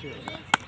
Sure.